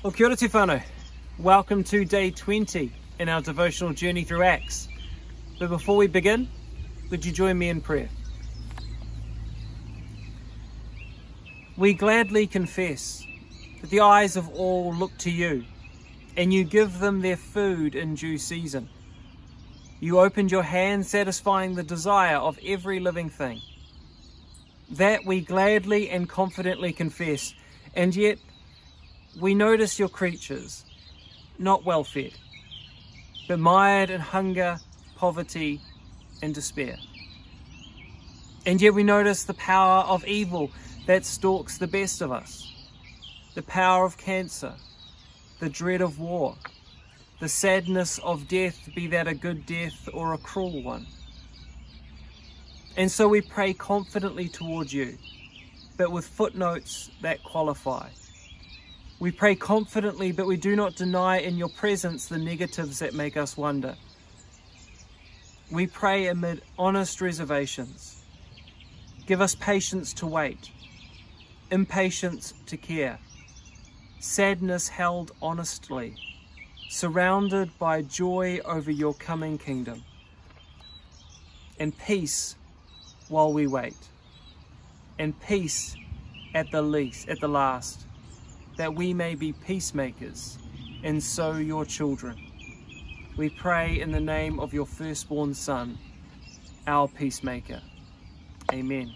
Well, kia ora te whānau. Welcome to day 20 in our devotional journey through Acts. But before we begin, would you join me in prayer? We gladly confess that the eyes of all look to you, and you give them their food in due season. You opened your hand, satisfying the desire of every living thing. That we gladly and confidently confess, and yet we notice your creatures, not well fed, but mired in hunger, poverty, and despair. And yet we notice the power of evil that stalks the best of us, the power of cancer, the dread of war, the sadness of death, be that a good death or a cruel one. And so we pray confidently towards you, but with footnotes that qualify. We pray confidently, but we do not deny in your presence the negatives that make us wonder. We pray amid honest reservations. Give us patience to wait, impatience to care, sadness held honestly, surrounded by joy over your coming kingdom, and peace while we wait, and peace at the least, at the last, that we may be peacemakers and so your children. We pray in the name of your firstborn Son, our peacemaker. Amen.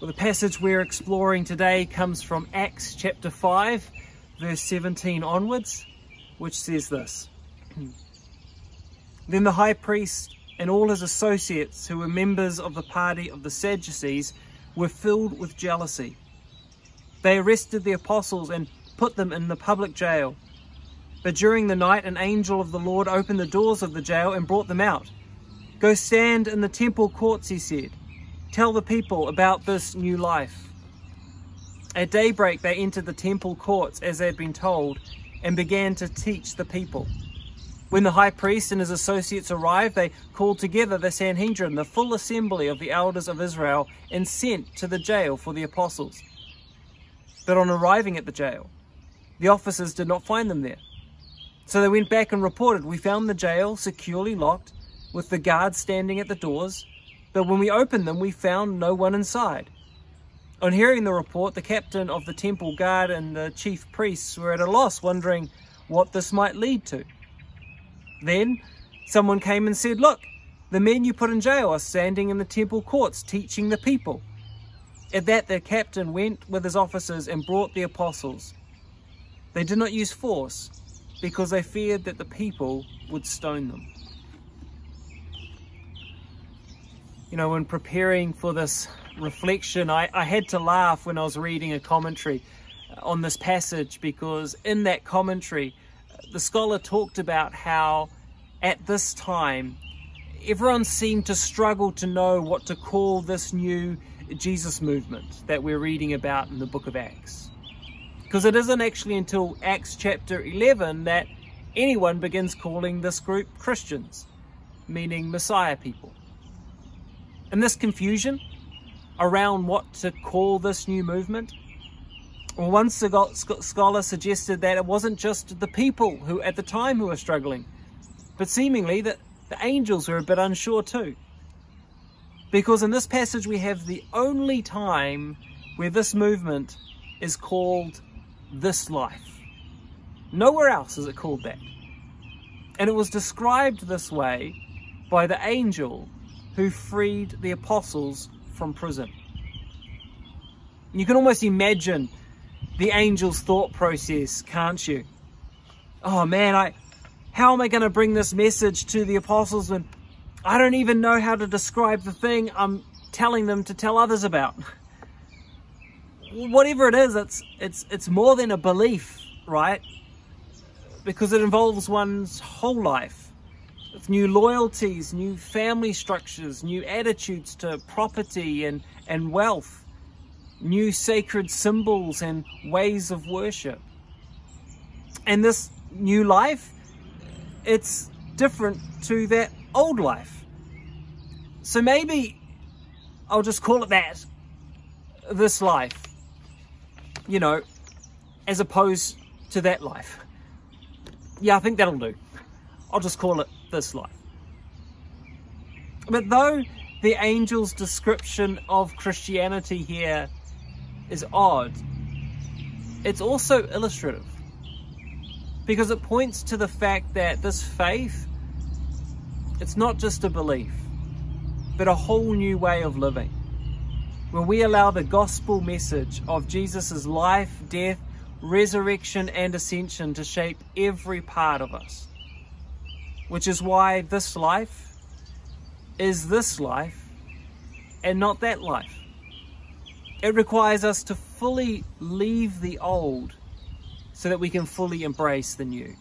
Well, the passage we're exploring today comes from Acts chapter 5, verse 17 onwards, which says this Then the high priest and all his associates, who were members of the party of the Sadducees, were filled with jealousy. They arrested the apostles and put them in the public jail. But during the night, an angel of the Lord opened the doors of the jail and brought them out. Go stand in the temple courts, he said. Tell the people about this new life. At daybreak, they entered the temple courts as they had been told and began to teach the people. When the high priest and his associates arrived, they called together the Sanhedrin, the full assembly of the elders of Israel, and sent to the jail for the apostles. But on arriving at the jail, the officers did not find them there. So they went back and reported, We found the jail securely locked, with the guards standing at the doors, but when we opened them, we found no one inside. On hearing the report, the captain of the temple guard and the chief priests were at a loss, wondering what this might lead to. Then someone came and said, Look, the men you put in jail are standing in the temple courts teaching the people. At that, the captain went with his officers and brought the apostles. They did not use force because they feared that the people would stone them. You know, when preparing for this reflection, I, I had to laugh when I was reading a commentary on this passage because in that commentary, the scholar talked about how at this time everyone seemed to struggle to know what to call this new Jesus movement that we're reading about in the book of Acts. Because it isn't actually until Acts chapter 11 that anyone begins calling this group Christians, meaning Messiah people. And this confusion around what to call this new movement well, one scholar suggested that it wasn't just the people who at the time who were struggling, but seemingly that the angels were a bit unsure too. Because in this passage we have the only time where this movement is called this life. Nowhere else is it called that. And it was described this way by the angel who freed the apostles from prison. You can almost imagine the angel's thought process, can't you? Oh man, I how am I going to bring this message to the apostles when I don't even know how to describe the thing I'm telling them to tell others about? Whatever it is, it's it's it's more than a belief, right? Because it involves one's whole life. It's new loyalties, new family structures, new attitudes to property and, and wealth new sacred symbols and ways of worship. And this new life, it's different to that old life. So maybe I'll just call it that, this life. You know, as opposed to that life. Yeah, I think that'll do. I'll just call it this life. But though the angel's description of Christianity here is odd, it's also illustrative because it points to the fact that this faith it's not just a belief but a whole new way of living when we allow the gospel message of Jesus' life, death, resurrection and ascension to shape every part of us which is why this life is this life and not that life. It requires us to fully leave the old so that we can fully embrace the new.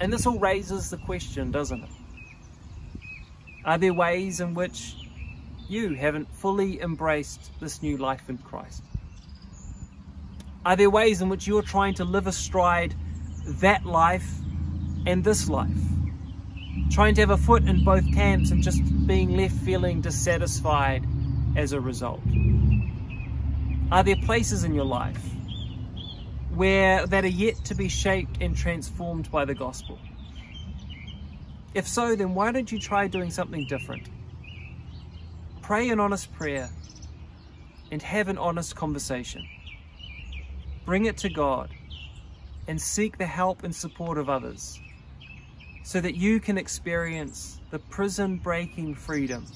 And this all raises the question, doesn't it? Are there ways in which you haven't fully embraced this new life in Christ? Are there ways in which you're trying to live astride that life and this life. Trying to have a foot in both camps and just being left feeling dissatisfied as a result. Are there places in your life where that are yet to be shaped and transformed by the gospel? If so, then why don't you try doing something different? Pray an honest prayer and have an honest conversation. Bring it to God and seek the help and support of others so that you can experience the prison breaking freedom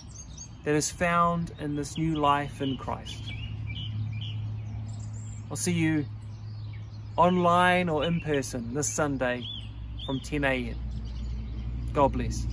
that is found in this new life in Christ. I'll see you online or in person this Sunday from 10 a.m. God bless.